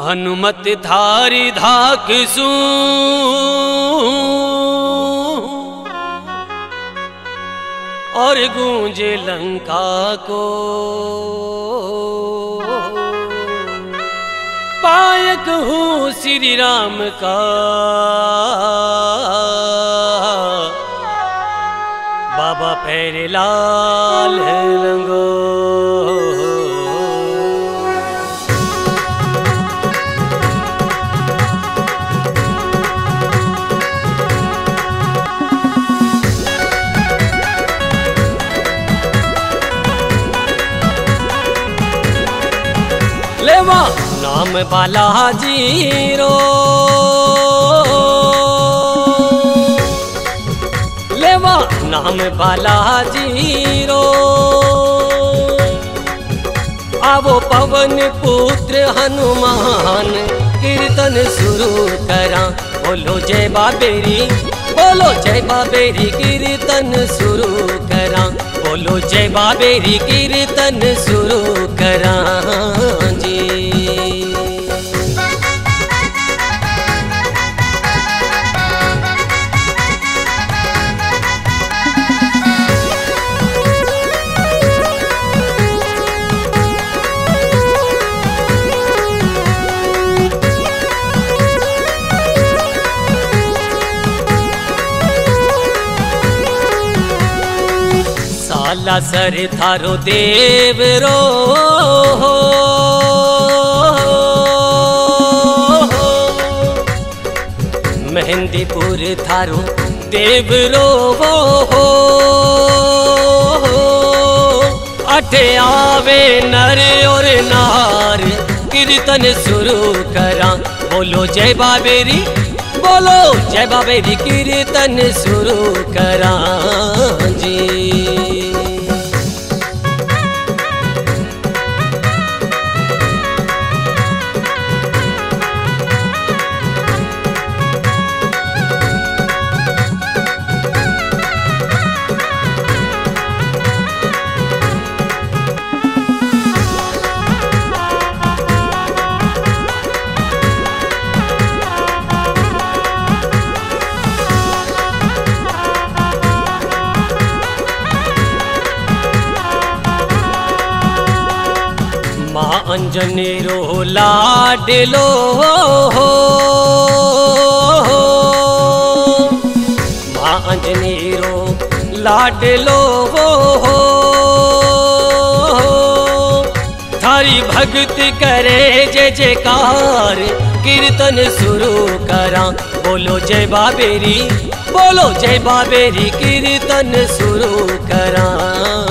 हनुमत धारी धाक सू। और गूंजे लंका को। पायक हूँ श्री राम का। बाबा पैरे लाल रंगो। नाम बालाजी रो। लेवा नाम बालाजी रो। आवो पवन पुत्र हनुमान, कीर्तन शुरू करा। बोलो जय बाबेरी, बोलो जय बाबेरी, कीर्तन शुरू करा। बोलो जय बाबेरी, कीर्तन शुरू करा। साला सर थारो देव रो मेहंदीपुर थारो देव रो अठे आवे नर और नार, कीर्तन शुरू करा। बोलो जय बाबेरी, बोलो जय बाबेरी, कीर्तन शुरू करा। जी माँ अंजनी रो लाडलो माँ अंजनी रो लाडलो थारी भक्ति करे जय जयकार कीर्तन शुरू करा। बोलो जय बाबेरी, बोलो जय बाबेरी, कीर्तन शुरू करा।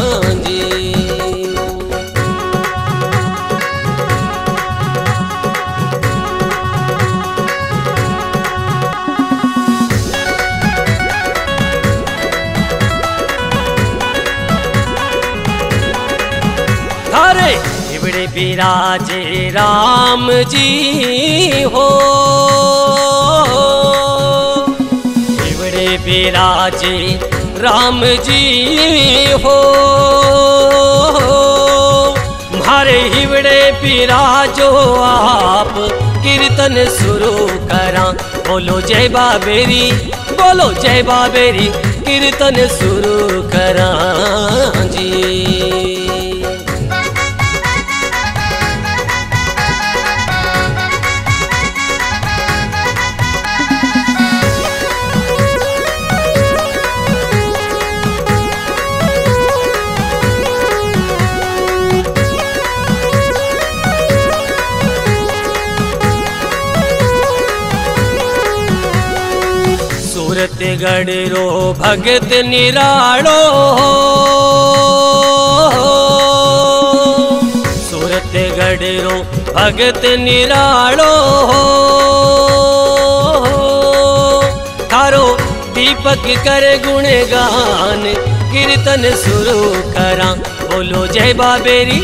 विराजे राम जी हो। इबड़े विराजे राम जी हो। मारे हिवड़े विराजो आप कीर्तन शुरू करा। बोलो जय बाबेरी, बोलो जय बाबेरी, कीर्तन शुरू करा जी। सूरतगढ़ रो, भगत निराड़ो सूरतगढ़ रो, भगत निराड़ो थारो दीपक कर गुणगान, कीर्तन शुरू करा। बोलो जय बाबेरी।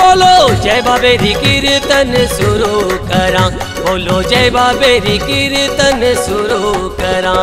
बोलो जय बाबेरी कीर्तन शुरू करा। बोलो जय बाबेरी कीर्तन शुरू करा।